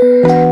Música